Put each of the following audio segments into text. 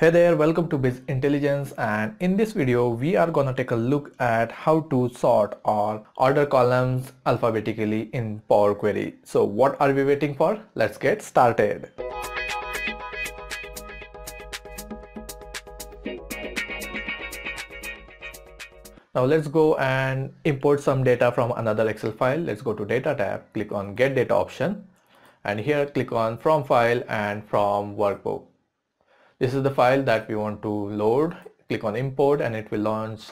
Hey there, welcome to Bizz Intelligence and in this video we are gonna take a look at how to sort or order columns alphabetically in Power Query. So what are we waiting for? Let's get started. Now let's go and import some data from another Excel file. Let's go to data tab, click on get data option and here click on from file and from workbook. This is the file that we want to load. Click on import and it will launch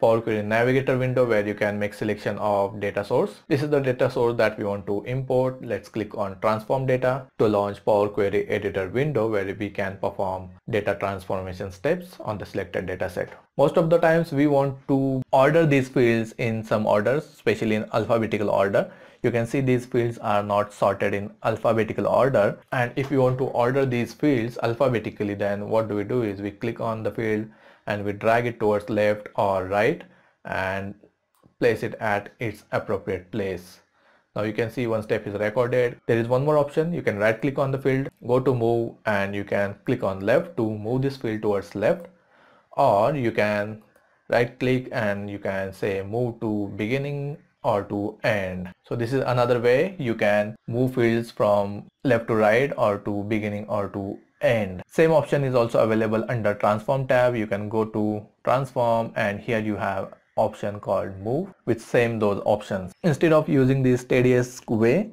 Power Query Navigator window where you can make selection of data source. This is the data source that we want to import. Let's click on transform data to launch Power Query editor window where we can perform data transformation steps on the selected data set. Most of the times we want to order these fields in some orders, especially in alphabetical order you can see these fields are not sorted in alphabetical order and if you want to order these fields alphabetically then what do we do is we click on the field and we drag it towards left or right and place it at its appropriate place. Now you can see one step is recorded. There is one more option. You can right click on the field, go to move and you can click on left to move this field towards left or you can right click and you can say move to beginning or to end. So this is another way you can move fields from left to right or to beginning or to end. Same option is also available under transform tab. You can go to transform and here you have option called move which same those options. Instead of using the steadiest way,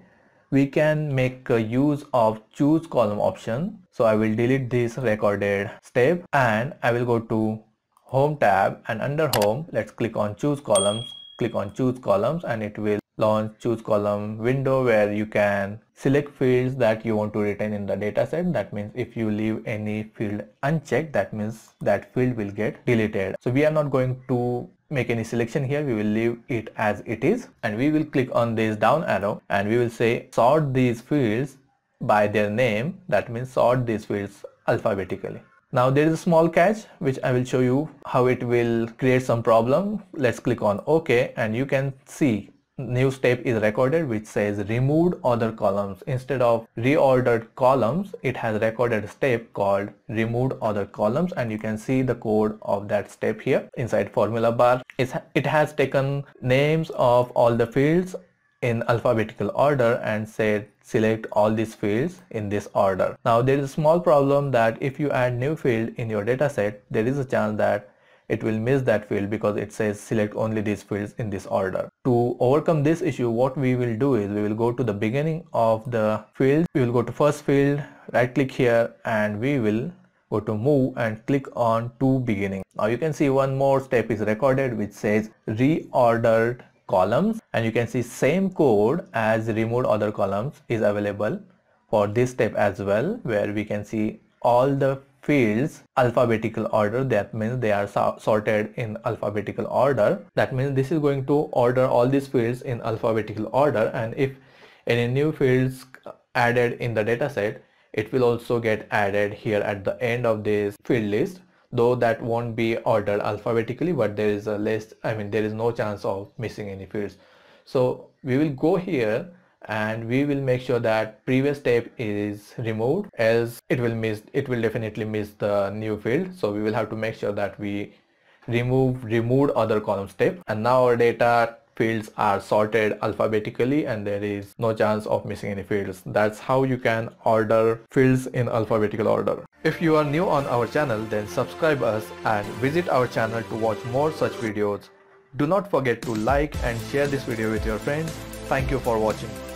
we can make use of choose column option. So I will delete this recorded step and I will go to home tab and under home let's click on choose columns click on choose columns and it will launch choose column window where you can select fields that you want to retain in the dataset. That means if you leave any field unchecked, that means that field will get deleted. So we are not going to make any selection here. We will leave it as it is and we will click on this down arrow and we will say sort these fields by their name. That means sort these fields alphabetically. Now there is a small catch which I will show you how it will create some problem. Let's click on OK and you can see new step is recorded which says removed other columns instead of reordered columns it has recorded a step called removed other columns and you can see the code of that step here inside formula bar it has taken names of all the fields in alphabetical order and said select all these fields in this order. Now there is a small problem that if you add new field in your dataset, there is a chance that it will miss that field because it says select only these fields in this order. To overcome this issue, what we will do is we will go to the beginning of the field. We will go to first field, right click here and we will go to move and click on to beginning. Now you can see one more step is recorded which says reordered columns and you can see same code as removed other columns is available for this step as well where we can see all the fields alphabetical order. That means they are so sorted in alphabetical order. That means this is going to order all these fields in alphabetical order and if any new fields added in the dataset it will also get added here at the end of this field list though that won't be ordered alphabetically but there is a list I mean there is no chance of missing any fields. So we will go here and we will make sure that previous step is removed as it will miss it will definitely miss the new field. So we will have to make sure that we remove removed other column step. And now our data fields are sorted alphabetically and there is no chance of missing any fields. That's how you can order fields in alphabetical order. If you are new on our channel then subscribe us and visit our channel to watch more such videos. Do not forget to like and share this video with your friends. Thank you for watching.